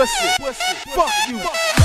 pussy. pussy. Fuck you. Fuck you.